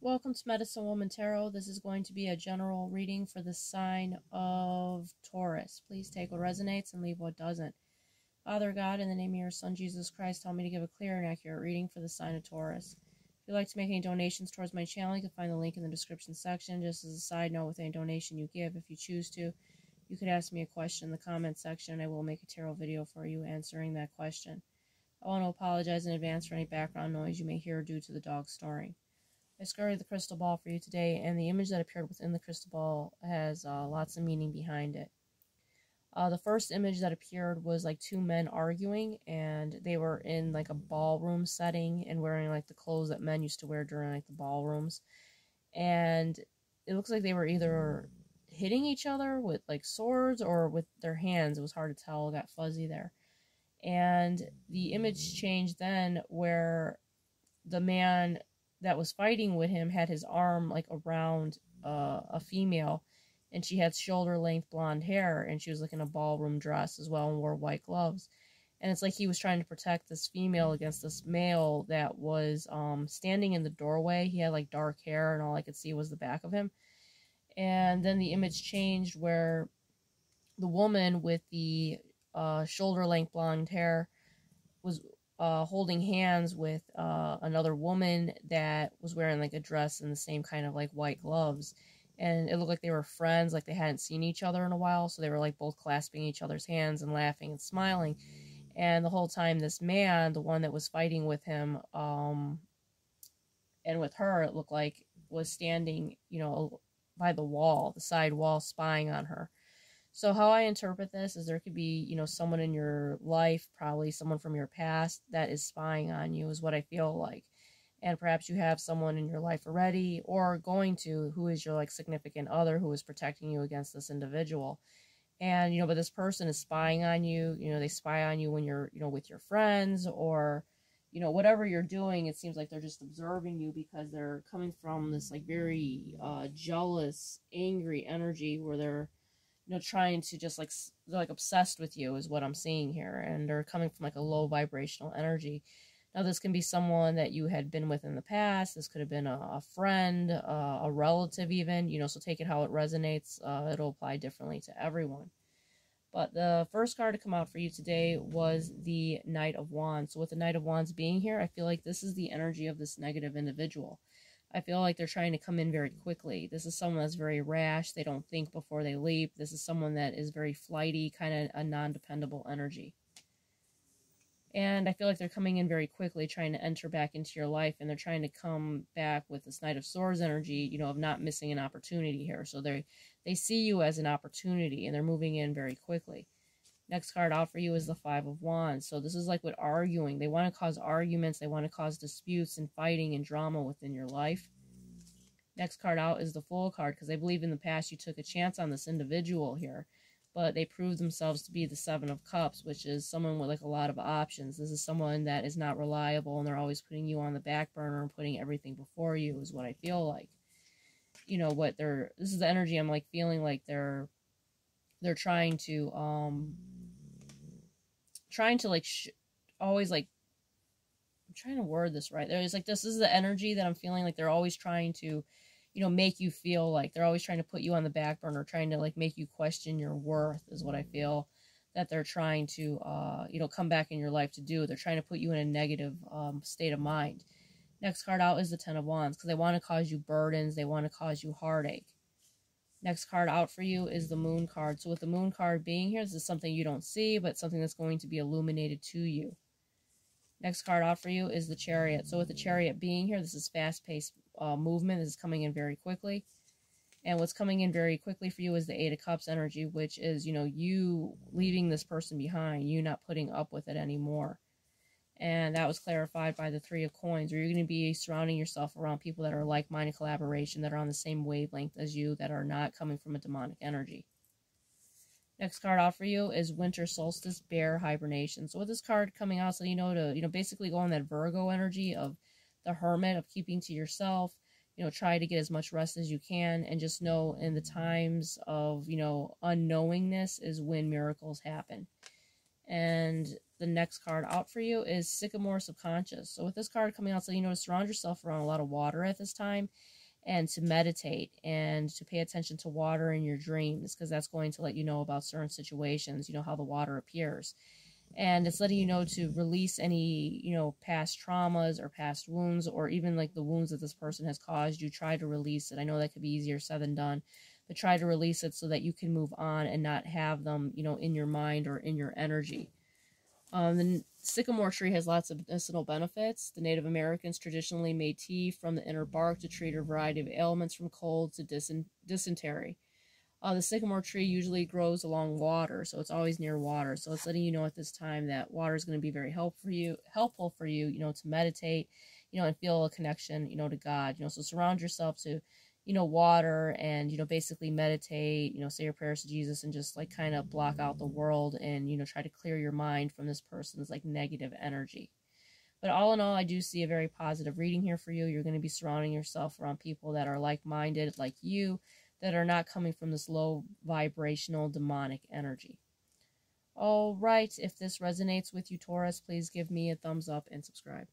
Welcome to Medicine Woman Tarot. This is going to be a general reading for the sign of Taurus. Please take what resonates and leave what doesn't. Father God, in the name of your Son Jesus Christ, tell me to give a clear and accurate reading for the sign of Taurus. If you'd like to make any donations towards my channel, you can find the link in the description section. Just as a side note, with any donation you give, if you choose to, you could ask me a question in the comment section, and I will make a tarot video for you answering that question. I want to apologize in advance for any background noise you may hear due to the dog snoring. I scoured the crystal ball for you today, and the image that appeared within the crystal ball has uh, lots of meaning behind it. Uh, the first image that appeared was like two men arguing, and they were in like a ballroom setting and wearing like the clothes that men used to wear during like the ballrooms. And it looks like they were either hitting each other with like swords or with their hands. It was hard to tell, it got fuzzy there. And the image changed then where the man that was fighting with him had his arm like around uh, a female and she had shoulder length blonde hair and she was like in a ballroom dress as well and wore white gloves. And it's like he was trying to protect this female against this male that was um, standing in the doorway. He had like dark hair and all i could see was the back of him. And then the image changed where the woman with the uh, shoulder length blonde hair was uh, holding hands with uh, another woman that was wearing like a dress and the same kind of like white gloves. And it looked like they were friends, like they hadn't seen each other in a while. So they were like both clasping each other's hands and laughing and smiling. And the whole time, this man, the one that was fighting with him, um, and with her, it looked like was standing, you know, by the wall, the side wall, spying on her. So how I interpret this is there could be, you know, someone in your life, probably someone from your past that is spying on you is what I feel like. And perhaps you have someone in your life already or going to who is your like significant other who is protecting you against this individual. And, you know, but this person is spying on you, you know, they spy on you when you're, you know, with your friends or, you know, whatever you're doing, it seems like they're just observing you because they're coming from this like very uh, jealous, angry energy where they're, know, trying to just like they're like obsessed with you is what I'm seeing here, and they're coming from like a low vibrational energy. Now, this can be someone that you had been with in the past. This could have been a, a friend, uh, a relative, even. You know, so take it how it resonates. Uh, it'll apply differently to everyone. But the first card to come out for you today was the Knight of Wands. So with the Knight of Wands being here, I feel like this is the energy of this negative individual. I feel like they're trying to come in very quickly. This is someone that's very rash. They don't think before they leap. This is someone that is very flighty, kind of a non-dependable energy. And I feel like they're coming in very quickly, trying to enter back into your life, and they're trying to come back with this Knight of Swords energy, you know, of not missing an opportunity here. So they they see you as an opportunity, and they're moving in very quickly. Next card out for you is the Five of Wands. So this is like with arguing. They want to cause arguments. They want to cause disputes and fighting and drama within your life. Next card out is the Fool card because they believe in the past you took a chance on this individual here. But they proved themselves to be the Seven of Cups, which is someone with like a lot of options. This is someone that is not reliable and they're always putting you on the back burner and putting everything before you is what I feel like. You know, what they're, this is the energy I'm like feeling like they're, they're trying to, um, trying to like sh- always like I'm trying to word this right. There's like this, this is the energy that I'm feeling like they're always trying to, you know, make you feel like they're always trying to put you on the back burner, trying to like make you question your worth is what I feel that they're trying to uh, you know, come back in your life to do. They're trying to put you in a negative um, state of mind. Next card out is the Ten of Wands because they want to cause you burdens, they want to cause you heartache. Next card out for you is the moon card. So with the moon card being here, this is something you don't see, but something that's going to be illuminated to you. Next card out for you is the chariot. So with the chariot being here, this is fast-paced uh, movement. This is coming in very quickly. And what's coming in very quickly for you is the Eight of Cups energy, which is, you know, you leaving this person behind, you not putting up with it anymore. And that was clarified by the Three of Coins, where you're going to be surrounding yourself around people that are like minded collaboration, that are on the same wavelength as you, that are not coming from a demonic energy. Next card out for you is Winter Solstice Bear Hibernation. So with this card coming out, so you know to you know basically go on that Virgo energy of the Hermit of keeping to yourself. You know, try to get as much rest as you can, and just know in the times of you know unknowingness is when miracles happen. And the next card out for you is Sycamore Subconscious. So with this card coming out, so you know to surround yourself around a lot of water at this time and to meditate and to pay attention to water in your dreams because that's going to let you know about certain situations, you know, how the water appears. And it's letting you know to release any, you know, past traumas or past wounds or even like the wounds that this person has caused you. Try to release it. I know that could be easier said than done, but try to release it so that you can move on and not have them, you know, in your mind or in your energy. Um, the sycamore tree has lots of medicinal benefits. The Native Americans traditionally made tea from the inner bark to treat a variety of ailments from cold to dysentery. Uh, the sycamore tree usually grows along water, so it's always near water. So it's letting you know at this time that water is going to be very helpful for you, helpful for you, you know, to meditate, you know, and feel a connection, you know, to God. You know, so surround yourself to you know, water and, you know, basically meditate, you know, say your prayers to Jesus and just like kind of block out the world and, you know, try to clear your mind from this person's like negative energy. But all in all, I do see a very positive reading here for you. You're going to be surrounding yourself around people that are like minded, like you, that are not coming from this low vibrational demonic energy. All right, if this resonates with you, Taurus, please give me a thumbs up and subscribe.